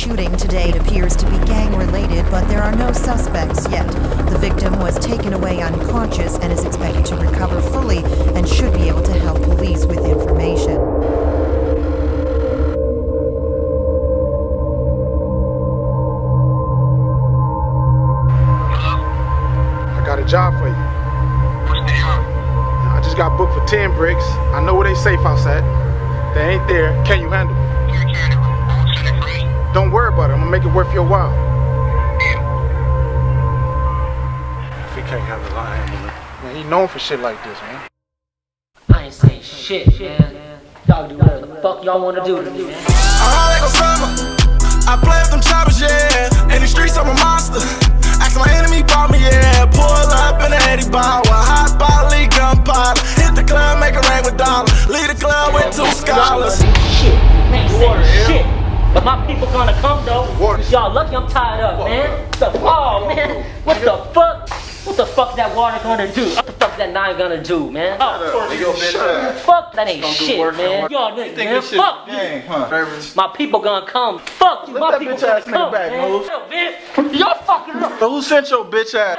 shooting today appears to be gang related, but there are no suspects yet. The victim was taken away unconscious and is expected to recover fully and should be able to help police with information. Hello? I got a job for you. I just got booked for 10 bricks. I know where they safe house at. They ain't there. Can you handle it? Don't worry about it. I'm gonna make it worth your while. If he can't handle it, I handle. Man, he known for shit like this, man. I ain't saying shit, man. Y'all do whatever the fuck y'all wanna do to me, man. But my people gonna come though. Y'all lucky I'm tied up, man. What the oh man, what the fuck? What the fuck is that water gonna do? What the fuck is that nine gonna do, man? Oh, shut fuck that ain't shit, man. Y'all niggas, man. Fuck you. My people gonna come. Fuck you. My that people bitch gonna ass nigga come, back, man. move. Yo, bitch. Y'all fucking up. Who sent your bitch ass?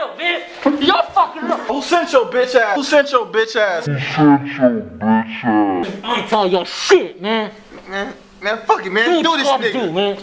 Yo. Y'all fucking up. Who sent your bitch ass? Who sent your bitch ass? I ain't telling y'all shit, man. Man, man, fuck it, man. Do Do this nigga. do, man.